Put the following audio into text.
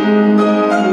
Música